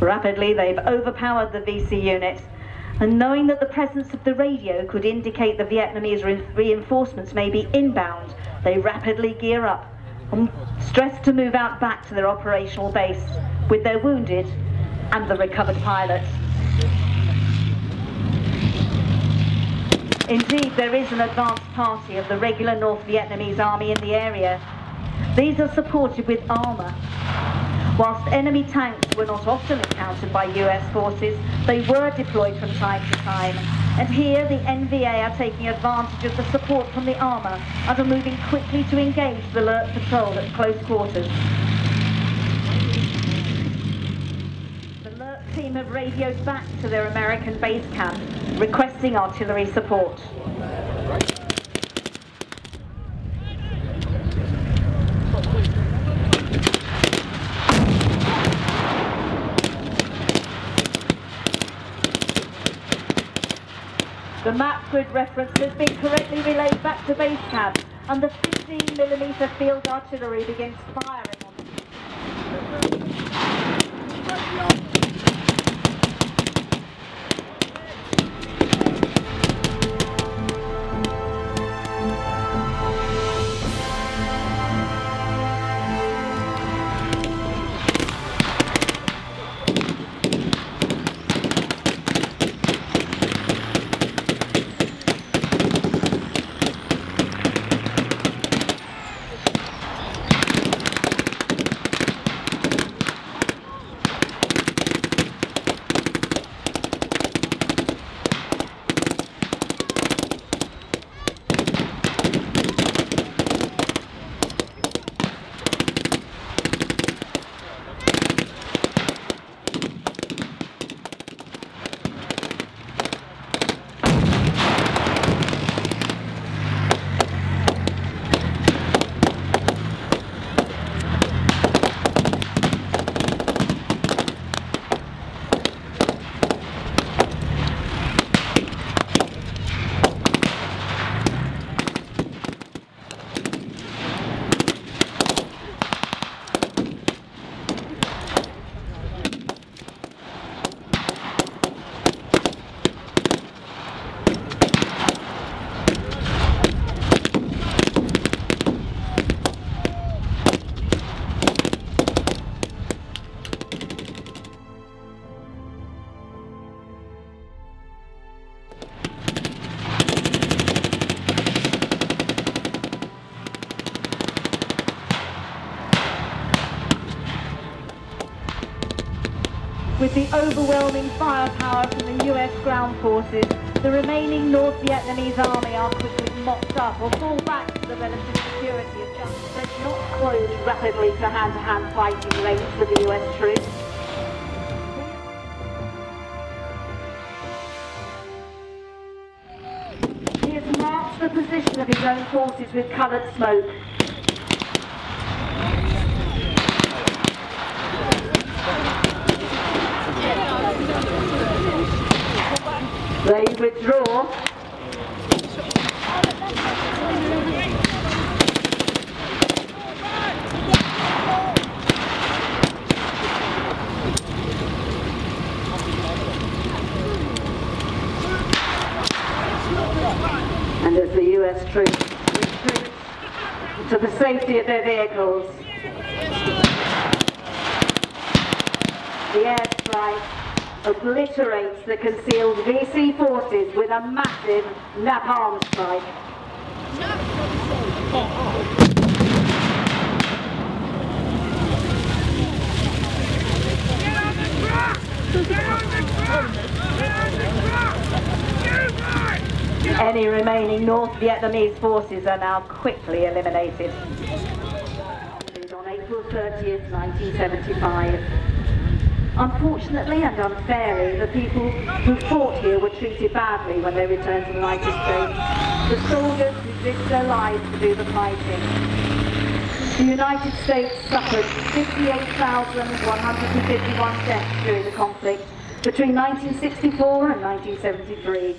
Rapidly, they've overpowered the VC unit, and knowing that the presence of the radio could indicate the Vietnamese re reinforcements may be inbound, they rapidly gear up and stress to move out back to their operational base with their wounded and the recovered pilot. Indeed, there is an advance party of the regular North Vietnamese army in the area. These are supported with armour. Whilst enemy tanks were not often encountered by US forces, they were deployed from time to time. And here the NVA are taking advantage of the support from the armour and are moving quickly to engage the alert patrol at close quarters. The alert team have radioed back to their American base camp, requesting artillery support. The map grid reference has been correctly relayed back to base camp and the 15mm field artillery begins firing on them. With the overwhelming firepower from the US ground forces, the remaining North Vietnamese army are quickly mopped up or fall back to the relative security of just but not close rapidly to hand-to-hand -hand fighting range for the US troops. He has marked the position of his own forces with coloured smoke They withdraw. And as the US troops retreat to the safety of their vehicles, the airstrike obliterates the concealed VC forces with a massive napalm strike. Any remaining North Vietnamese forces are now quickly eliminated. On April 30th, 1975. Unfortunately and unfairly, the people who fought here were treated badly when they returned to the United States. The soldiers who risked their lives to do the fighting. The United States suffered 58,151 deaths during the conflict between 1964 and 1973.